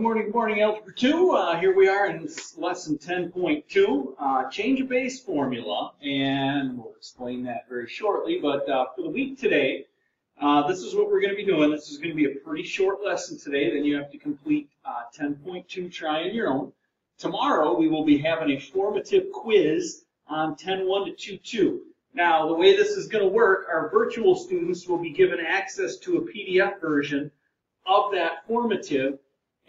good morning, good morning, Algebra 2. Uh, here we are in lesson 10.2, uh, change of base formula, and we'll explain that very shortly. But uh, for the week today, uh, this is what we're going to be doing. This is going to be a pretty short lesson today. Then you have to complete uh, 10.2, try on your own. Tomorrow, we will be having a formative quiz on 10.1 to 2.2. Now, the way this is going to work, our virtual students will be given access to a PDF version of that formative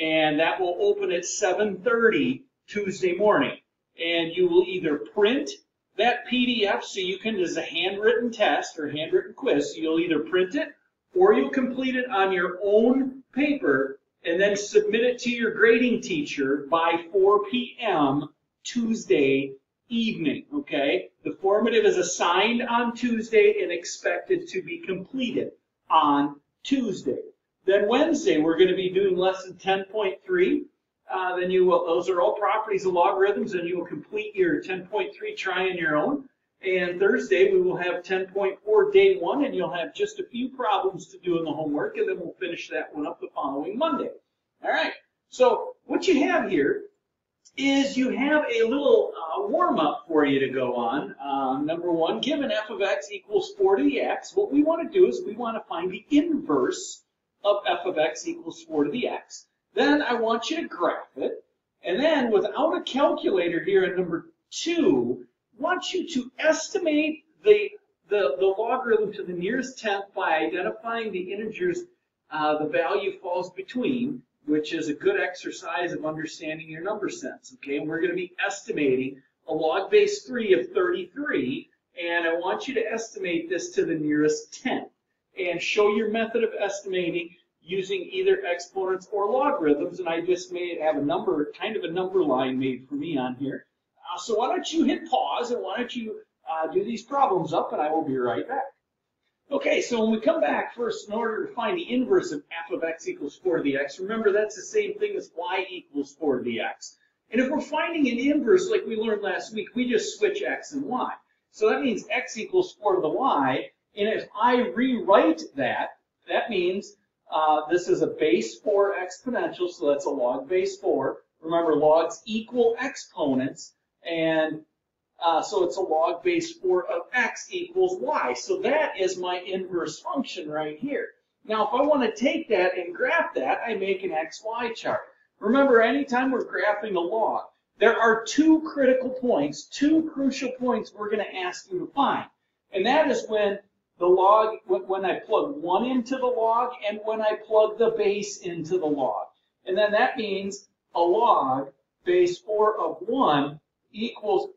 and that will open at 7.30 Tuesday morning. And you will either print that PDF so you can, as a handwritten test or handwritten quiz, so you'll either print it or you'll complete it on your own paper and then submit it to your grading teacher by 4 p.m. Tuesday evening, okay? The formative is assigned on Tuesday and expected to be completed on Tuesday. Then Wednesday, we're going to be doing lesson 10.3. Uh, then you will, those are all properties of logarithms, and you will complete your 10.3 try on your own. And Thursday, we will have 10.4 day one, and you'll have just a few problems to do in the homework, and then we'll finish that one up the following Monday. All right. So what you have here is you have a little uh, warm-up for you to go on. Um, number one, given f of x equals 4 to the x, what we want to do is we want to find the inverse of f of x equals 4 to the x. Then I want you to graph it. And then without a calculator here in number 2, I want you to estimate the, the, the logarithm to the nearest tenth by identifying the integers uh, the value falls between, which is a good exercise of understanding your number sense. Okay, and we're going to be estimating a log base 3 of 33, and I want you to estimate this to the nearest tenth and show your method of estimating using either exponents or logarithms. And I just made have a number, kind of a number line made for me on here. Uh, so why don't you hit pause and why don't you uh, do these problems up and I will be right back. Okay, so when we come back first, in order to find the inverse of f of x equals 4 to the x, remember that's the same thing as y equals 4 to the x. And if we're finding an inverse like we learned last week, we just switch x and y. So that means x equals 4 to the y, and if I rewrite that, that means uh, this is a base 4 exponential, so that's a log base 4. Remember, logs equal exponents, and uh, so it's a log base 4 of x equals y. So that is my inverse function right here. Now, if I want to take that and graph that, I make an xy chart. Remember, anytime we're graphing a log, there are two critical points, two crucial points we're going to ask you to find. And that is when the log, when I plug one into the log and when I plug the base into the log. And then that means a log base 4 of 1 equals,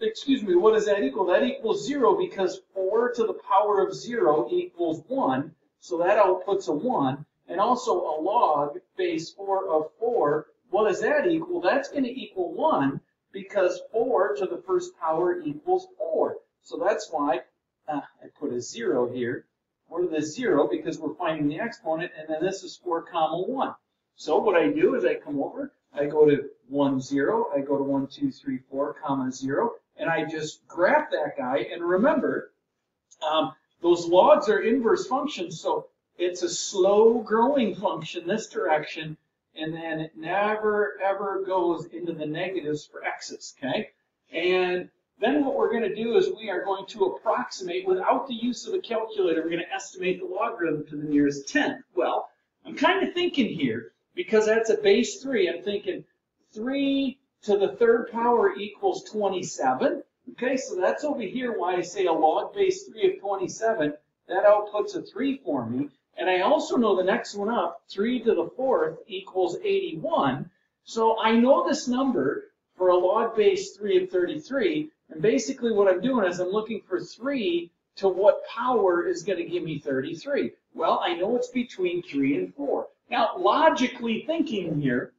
excuse me, what does that equal? That equals 0 because 4 to the power of 0 equals 1. So that outputs a 1. And also a log base 4 of 4, what does that equal? That's going to equal 1 because 4 to the first power equals 4. So that's why uh, I put a zero here. What is the zero? Because we're finding the exponent, and then this is 4 comma 1. So what I do is I come over, I go to 1, 0, I go to 1, 2, 3, 4, comma 0, and I just graph that guy. And remember, um, those logs are inverse functions, so it's a slow growing function this direction, and then it never ever goes into the negatives for x's, okay? And then what we're going to do is we are going to approximate, without the use of a calculator, we're going to estimate the logarithm to the nearest tenth. Well, I'm kind of thinking here, because that's a base 3, I'm thinking 3 to the third power equals 27. Okay, so that's over here why I say a log base 3 of 27. That outputs a 3 for me. And I also know the next one up, 3 to the fourth equals 81. So I know this number for a log base 3 of 33. And basically what I'm doing is I'm looking for 3 to what power is going to give me 33. Well, I know it's between 3 and 4. Now, logically thinking here,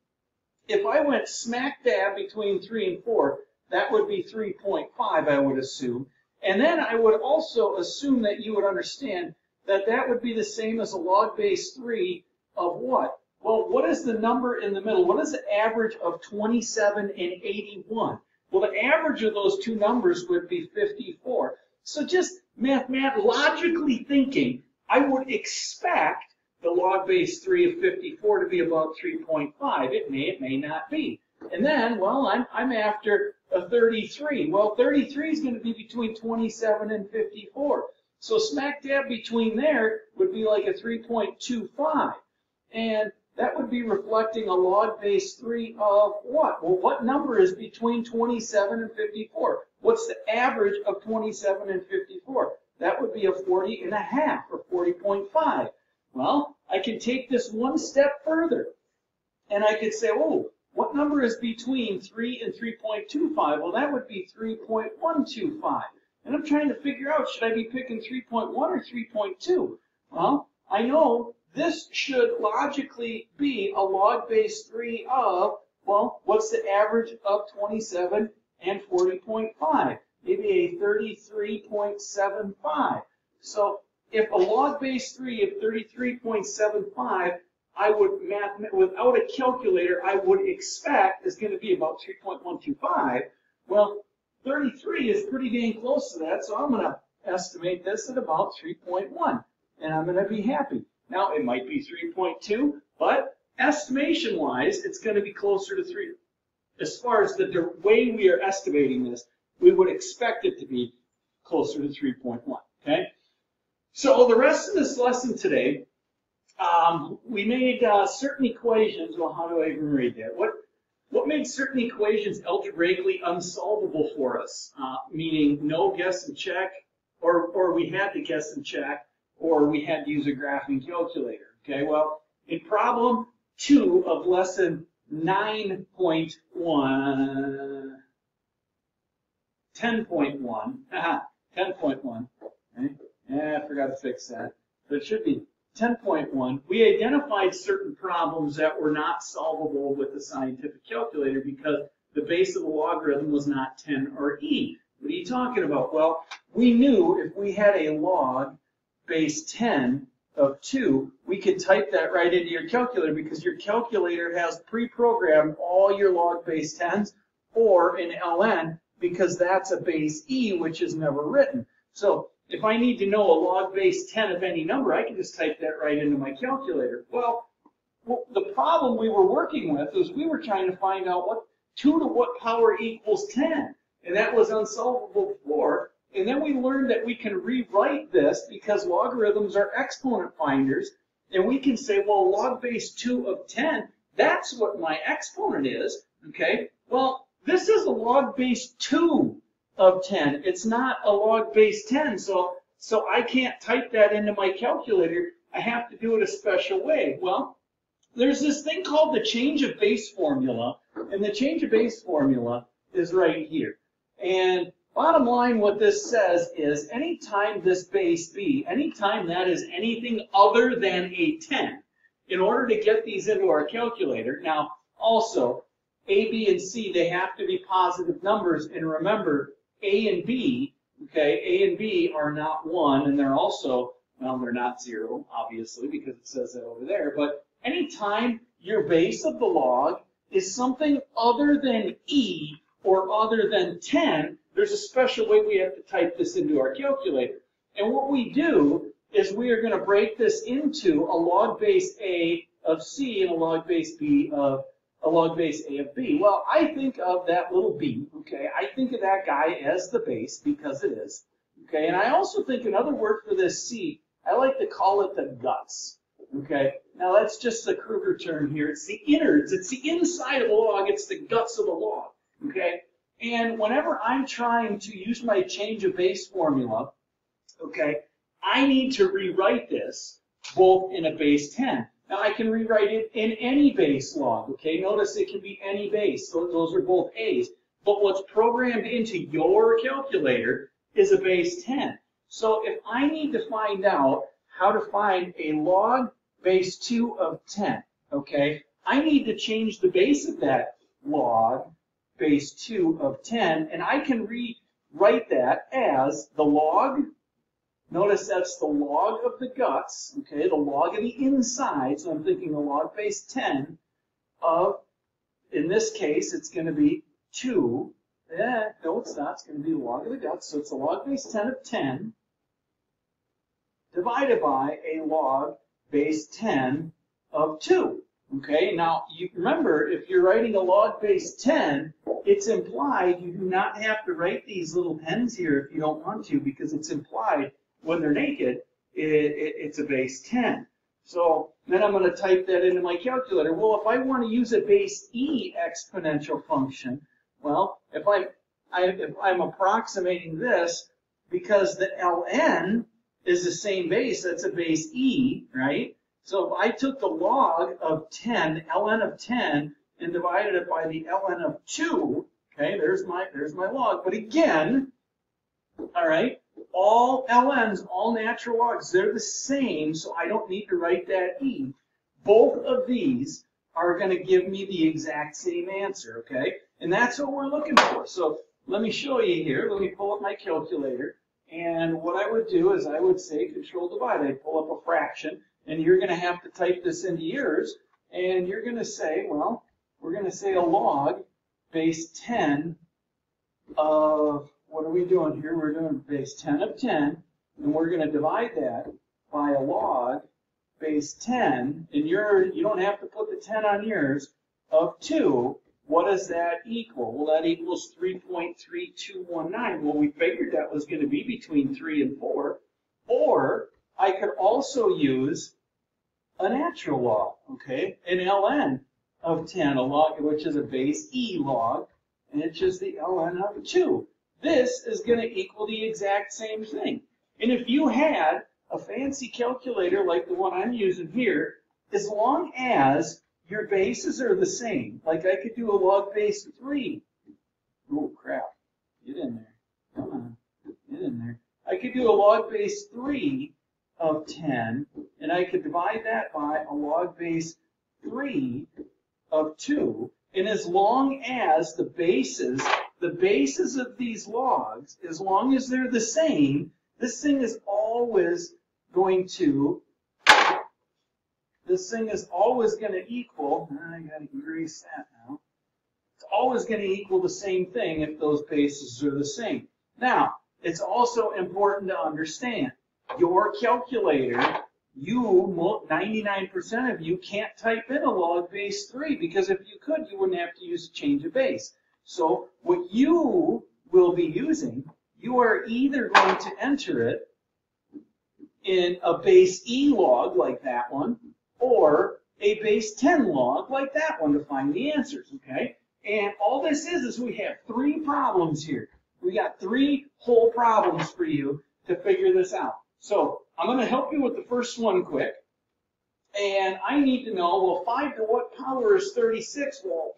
if I went smack dab between 3 and 4, that would be 3.5, I would assume. And then I would also assume that you would understand that that would be the same as a log base 3 of what? Well, what is the number in the middle? What is the average of 27 and 81? Well, the average of those two numbers would be 54. So just mathematically, logically thinking, I would expect the log base 3 of 54 to be about 3.5. It may, it may not be. And then, well, I'm, I'm after a 33. Well, 33 is going to be between 27 and 54. So smack dab between there would be like a 3.25. And that would be reflecting a log base 3 of what? Well, what number is between 27 and 54? What's the average of 27 and 54? That would be a 40 and a half, or 40.5. Well, I can take this one step further, and I could say, oh, what number is between 3 and 3.25? Well, that would be 3.125. And I'm trying to figure out, should I be picking 3.1 or 3.2? Well, I know this should logically be a log base 3 of, well, what's the average of 27 and 40.5? Maybe a 33.75. So if a log base 3 of 33.75, I would math, without a calculator, I would expect is going to be about 3.125. Well, 33 is pretty dang close to that, so I'm going to estimate this at about 3.1, and I'm going to be happy. Now, it might be 3.2, but estimation-wise, it's going to be closer to 3. As far as the way we are estimating this, we would expect it to be closer to 3.1, okay? So the rest of this lesson today, um, we made uh, certain equations. Well, how do I even read that? What what made certain equations algebraically unsolvable for us? Uh, meaning no guess and check, or or we had to guess and check, or we had to use a graphing calculator. Okay, well, in problem two of lesson 9.1, 10.1, 10.1, okay? Yeah, I forgot to fix that. But it should be 10.1. We identified certain problems that were not solvable with the scientific calculator because the base of the logarithm was not 10 or e. What are you talking about? Well, we knew if we had a log base 10 of 2, we could type that right into your calculator because your calculator has pre-programmed all your log base 10s or an ln because that's a base e which is never written. So if I need to know a log base 10 of any number, I can just type that right into my calculator. Well, the problem we were working with was we were trying to find out what 2 to what power equals 10. And that was unsolvable before. And then we learned that we can rewrite this because logarithms are exponent finders. And we can say, well, log base 2 of 10, that's what my exponent is. Okay? Well, this is a log base 2 of 10. It's not a log base 10, so, so I can't type that into my calculator. I have to do it a special way. Well, there's this thing called the change of base formula, and the change of base formula is right here. And bottom line, what this says is anytime this base b, anytime that is anything other than a 10, in order to get these into our calculator, now also, a, b, and c, they have to be positive numbers, and remember, a and B, okay, A and B are not one, and they're also, well, they're not zero, obviously, because it says that over there, but anytime your base of the log is something other than E or other than 10, there's a special way we have to type this into our calculator. And what we do is we are going to break this into a log base A of C and a log base B of a log base A of B? Well, I think of that little b, okay? I think of that guy as the base because it is, okay? And I also think another word for this C, I like to call it the guts, okay? Now that's just the Krueger term here. It's the innards, it's the inside of the log, it's the guts of the log, okay? And whenever I'm trying to use my change of base formula, okay, I need to rewrite this both in a base 10. Now I can rewrite it in any base log, okay? Notice it can be any base, so those are both A's. But what's programmed into your calculator is a base 10. So if I need to find out how to find a log base 2 of 10, okay, I need to change the base of that log base 2 of 10, and I can rewrite that as the log Notice that's the log of the guts, okay, the log of the inside, so I'm thinking the log base 10 of, in this case, it's going to be 2. Eh, no, it's not. It's going to be the log of the guts, so it's the log base 10 of 10 divided by a log base 10 of 2. Okay, now you remember if you're writing a log base 10, it's implied you do not have to write these little pens here if you don't want to because it's implied when they're naked, it, it, it's a base 10. So then I'm going to type that into my calculator. Well, if I want to use a base e exponential function, well, if I'm, I, if I'm approximating this, because the ln is the same base, that's a base e, right? So if I took the log of 10, ln of 10, and divided it by the ln of 2, okay, there's my, there's my log. But again, all right, all ln's, all natural logs, they're the same, so I don't need to write that e. Both of these are going to give me the exact same answer, okay? And that's what we're looking for. So let me show you here. Let me pull up my calculator. And what I would do is I would say control divide. I'd pull up a fraction and you're going to have to type this into yours, and you're going to say, well, we're going to say a log base 10 of, what are we doing here? We're doing base 10 of 10, and we're going to divide that by a log base 10, and you're, you don't have to put the 10 on yours, of 2, what does that equal? Well, that equals 3.3219. Well, we figured that was going to be between 3 and 4. Or I could also use a natural log, okay? An ln of 10, a log which is a base e log, and it's just the ln of 2. This is going to equal the exact same thing. And if you had a fancy calculator like the one I'm using here, as long as your bases are the same, like I could do a log base 3. Oh, crap. Get in there. Come on. Get in there. I could do a log base 3 of 10, and I could divide that by a log base 3 of 2. And as long as the bases, the bases of these logs, as long as they're the same, this thing is always going to, this thing is always going to equal, I got to erase that now. It's always going to equal the same thing if those bases are the same. Now, it's also important to understand your calculator, you, 99% of you, can't type in a log base 3 because if you could, you wouldn't have to use a change of base. So what you will be using, you are either going to enter it in a base E log like that one, or a base 10 log like that one to find the answers, okay? And all this is, is we have three problems here. We got three whole problems for you to figure this out. So I'm going to help you with the first one quick. And I need to know, well, 5 to what power is 36? Well,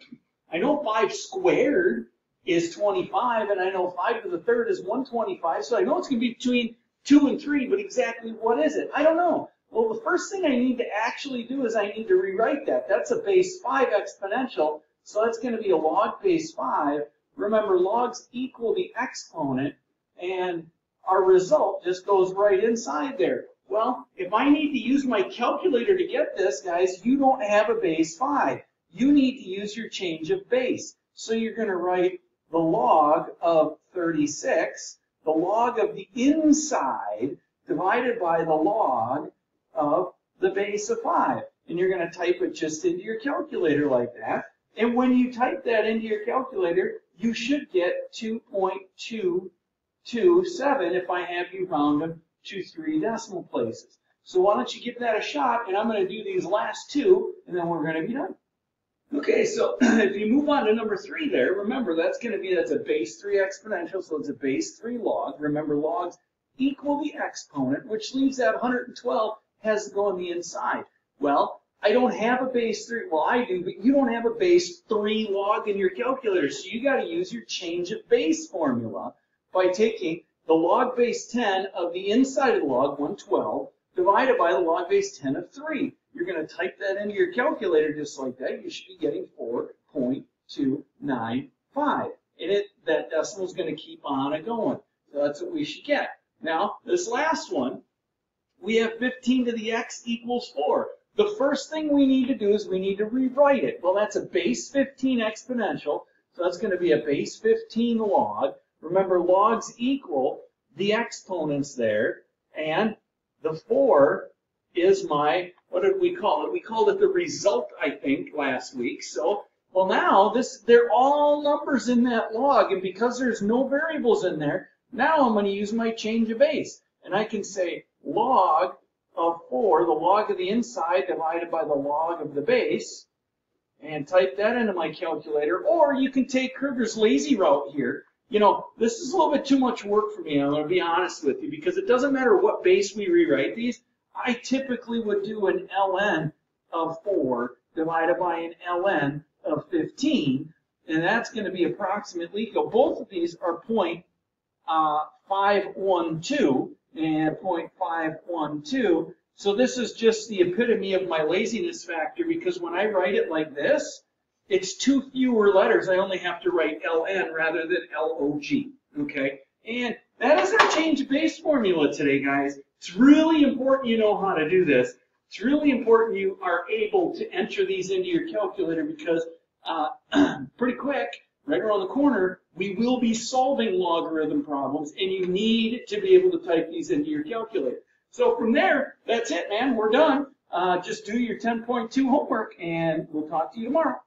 I know 5 squared is 25, and I know 5 to the third is 125, so I know it's going to be between 2 and 3, but exactly what is it? I don't know. Well, the first thing I need to actually do is I need to rewrite that. That's a base 5 exponential, so that's going to be a log base 5. Remember, logs equal the exponent, and our result just goes right inside there. Well, if I need to use my calculator to get this, guys, you don't have a base 5. You need to use your change of base. So you're going to write the log of 36, the log of the inside, divided by the log of the base of 5. And you're going to type it just into your calculator like that. And when you type that into your calculator, you should get 2.2 to 7 if I have you round them to three decimal places. So why don't you give that a shot, and I'm going to do these last two, and then we're going to be done. Okay, so if you move on to number three there, remember that's going to be, that's a base 3 exponential, so it's a base 3 log. Remember logs equal the exponent, which leaves that 112 has to go on the inside. Well, I don't have a base 3, well I do, but you don't have a base 3 log in your calculator, so you got to use your change of base formula by taking the log base 10 of the inside of the log, 112, divided by the log base 10 of 3. You're going to type that into your calculator just like that. You should be getting 4.295. And it, that decimal is going to keep on going. So that's what we should get. Now, this last one, we have 15 to the x equals 4. The first thing we need to do is we need to rewrite it. Well, that's a base 15 exponential, so that's going to be a base 15 log. Remember, logs equal the exponents there, and the 4 is my, what did we call it? We called it the result, I think, last week. So, well now, this, they're all numbers in that log, and because there's no variables in there, now I'm going to use my change of base. And I can say log of 4, the log of the inside divided by the log of the base, and type that into my calculator. Or you can take Krueger's lazy route here. You know, this is a little bit too much work for me, I'm going to be honest with you, because it doesn't matter what base we rewrite these. I typically would do an ln of 4 divided by an ln of 15, and that's going to be approximately equal. Both of these are point uh, 512 and 0.512. So this is just the epitome of my laziness factor because when I write it like this, it's two fewer letters. I only have to write ln rather than log. Okay? And that is our change of base formula today, guys. It's really important you know how to do this. It's really important you are able to enter these into your calculator because uh, pretty quick, right around the corner, we will be solving logarithm problems and you need to be able to type these into your calculator. So from there, that's it, man. We're done. Uh, just do your 10.2 homework and we'll talk to you tomorrow.